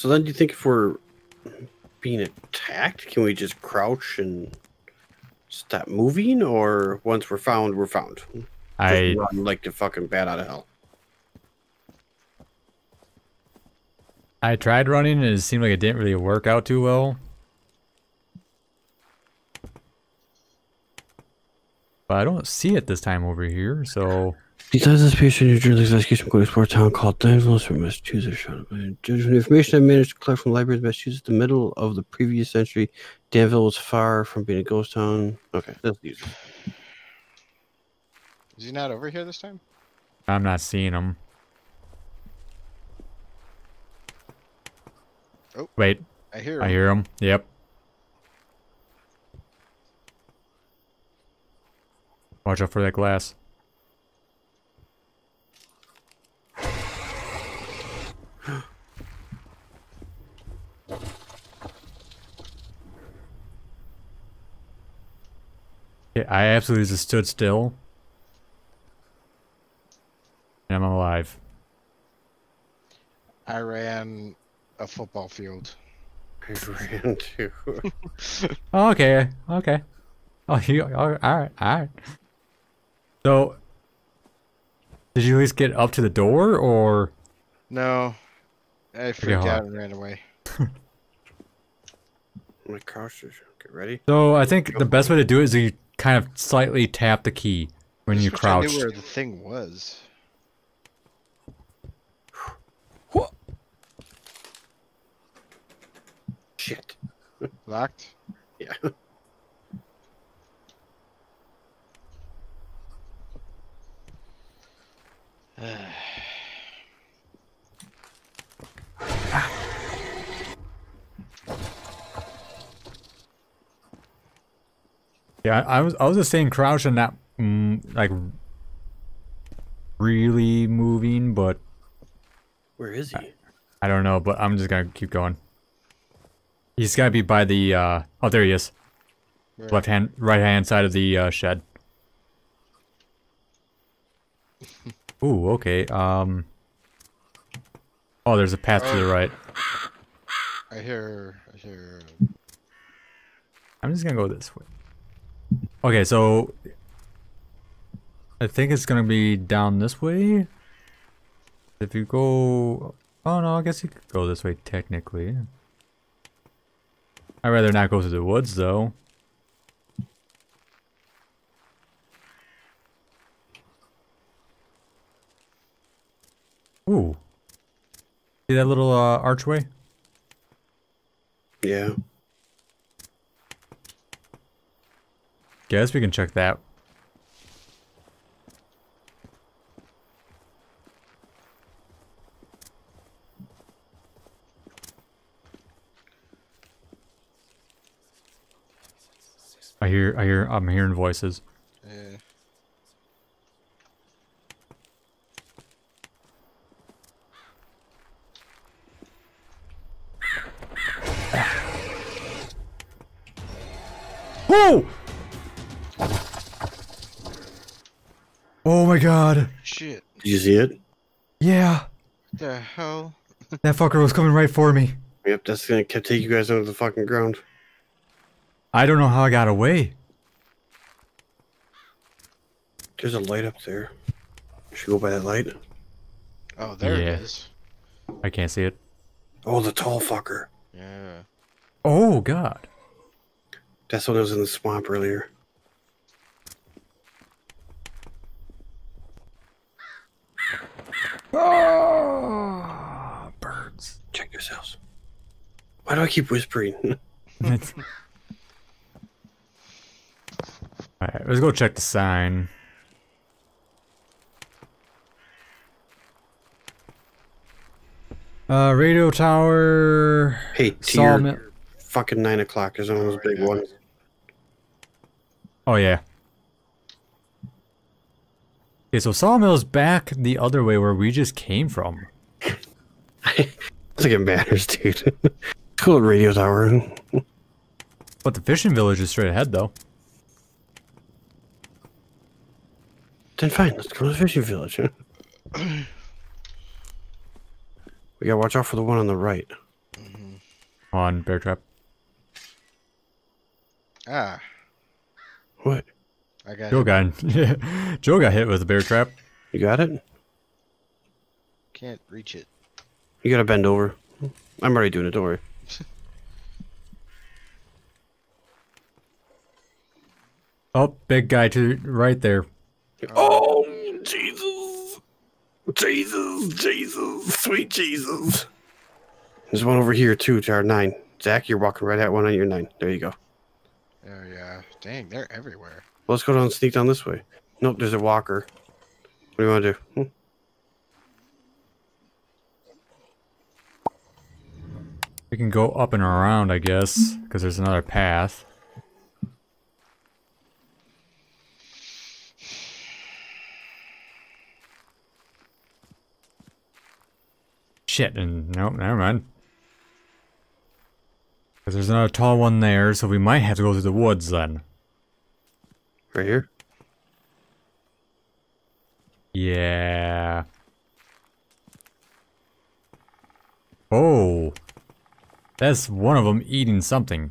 So then, do you think if we're being attacked, can we just crouch and stop moving, or once we're found, we're found? I run like the fucking bat out of hell. I tried running and it seemed like it didn't really work out too well. But I don't see it this time over here, so Besides this patient, New Jersey's execution go to a sport town called Danville from Massachusetts. Shot up. And the information I managed to collect from libraries of Massachusetts, the middle of the previous century, Danville was far from being a ghost town. Okay, that's easy. Is he not over here this time? I'm not seeing him. Oh. Wait, I hear him. I hear him. Yep. Watch out for that glass. Yeah, I absolutely just stood still. And I'm alive. I ran a football field. I ran to. Oh, okay, okay. Oh, you all right, all right, all right. So, did you at least get up to the door, or No, I freaked hold out and ran away. My crouch. Get ready. so? I think the best way to do it is you kind of slightly tap the key when Just you wish I crouch. knew where the thing was. Shit. Locked. Yeah. Yeah, I was I was just saying crouch and not mm, like really moving, but Where is he? I don't know. But I'm just gonna keep going. He's gotta be by the uh oh there he is, Where? left hand right hand side of the uh, shed. Ooh, okay. Um. Oh, there's a path to the right. I hear. I hear. I'm just gonna go this way. Okay, so I think it's gonna be down this way. If you go, oh no, I guess you could go this way technically. I'd rather not go through the woods though. Ooh, see that little uh, archway? Yeah. Guess we can check that. I hear, I hear, I'm hearing voices. Yeah. Oh! Oh my god. Shit. Did you see it? Yeah. The hell? That fucker was coming right for me. Yep, that's gonna keep take you guys under the fucking ground. I don't know how I got away. There's a light up there. Should we go by that light? Oh, there Yeah. it is. I can't see it. Oh, the tall fucker. Yeah. Oh god. That's what was in the swamp earlier. Oh, birds. Check yourselves. Why do I keep whispering? Alright, let's go check the sign. Uh, radio tower. hey, to Sawmill. fucking nine o'clock. There's one of those big ones. Oh yeah. Okay, so Sawmill's back the other way where we just came from. I think it matters, dude. cool radio tower. But the fishing village is straight ahead though. Then fine, let's go to the fishing village. we gotta watch out for the one on the right. on bear trap. Ah, What? I got Joe got Joe got hit with a bear trap. You got it? Can't reach it. You gotta bend over. I'm already doing it, don't worry. Oh, big guy to right there. Oh, Jesus. Jesus, Jesus, sweet Jesus. There's one over here too, to our nine. Zach, you're walking right at one on your nine. There you go. Oh yeah. Dang, they're everywhere. Let's go down and sneak down this way. Nope, there's a walker. What do you want to do? Hmm. We can go up and around, I guess, because there's another path. Shit, and nope, never mind. Because there's another tall one there, so we might have to go through the woods then. Right here. Yeah. Oh. That's one of them eating something.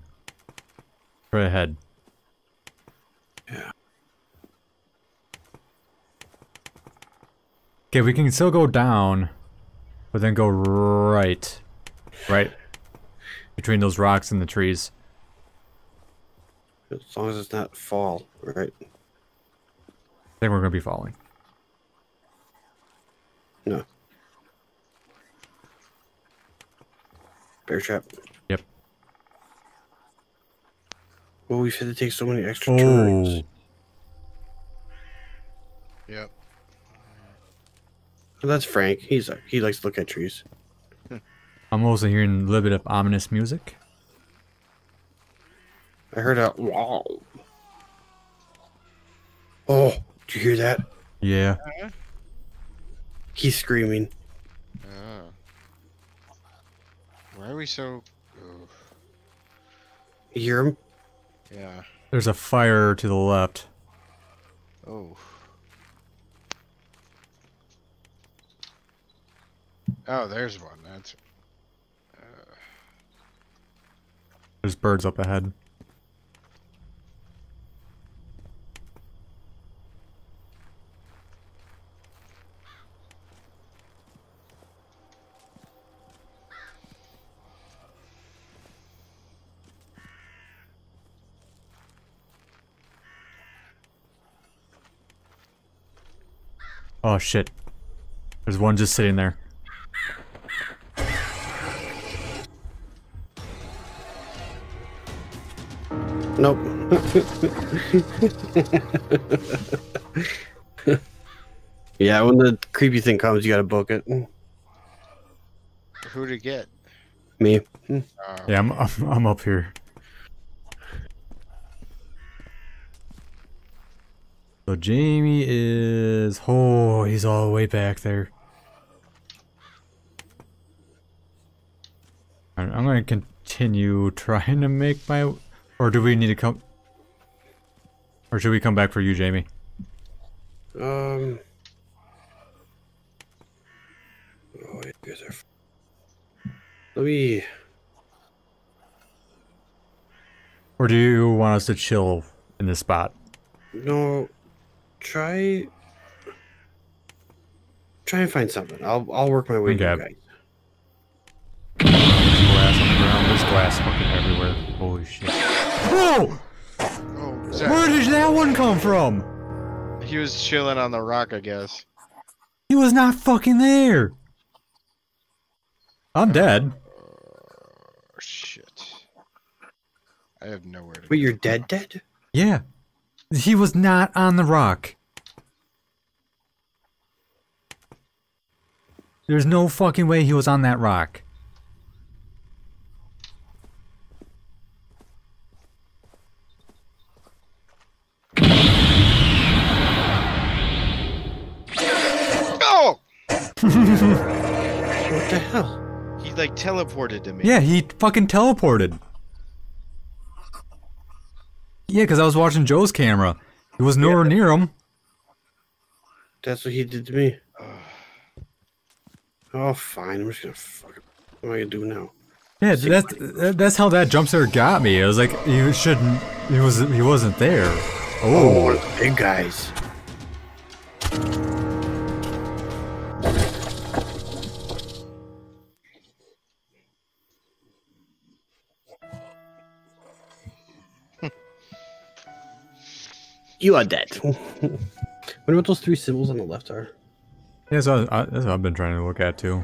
Right ahead. Yeah. Okay, we can still go down, but then go right. Right. Between those rocks and the trees. As long as it's not fall, right? I think we're gonna be falling. No. Bear trap. Yep. Well, we've had to take so many extra oh. turns. Yep. Well, that's Frank. He's a, he likes to look at trees. I'm also hearing a little bit of ominous music. I heard a wow. Oh, did you hear that? Yeah. He's screaming. Oh. Why are we so? Oh, You hear him? yeah. There's a fire to the left. Oh. Oh, there's one. That's There's birds up ahead. Oh shit. There's one just sitting there. Nope. yeah, when the creepy thing comes, you gotta book it. who to get. Me. Uh, Yeah, I'm I'm, I'm up here. So Jamie is oh, he's all the way back there. I'm gonna continue trying to make my, or do we need to come, or should we come back for you, Jamie? Um. Oh, you guys are. Let me. Or do you want us to chill in this spot? No. Try. Try and find something. I'll I'll work my way. to you guys. Glass on the ground. There's glass fucking everywhere. Holy shit! Whoa! oh, Zach, Where did that one come from? he was chilling on the rock, I guess. He was not fucking there. I'm dead. Oh, shit. I have nowhere to. Wait, go. you're dead, dead? Yeah. He was not on the rock. There's no fucking way he was on that rock. Oh! What the hell? He like teleported to me. Yeah, he fucking teleported. Yeah, because I was watching Joe's camera. It was nowhere near him. That's what he did to me. Oh, fine. I'm just gonna fuck it. What am I gonna do now? Yeah, that's that's how that jump scare got me. I was like, you shouldn't. He was he wasn't there. Oh, Oh, big guys. You are dead. what about those three symbols on the left are? yeah. So I, that's what I've been trying to look at too.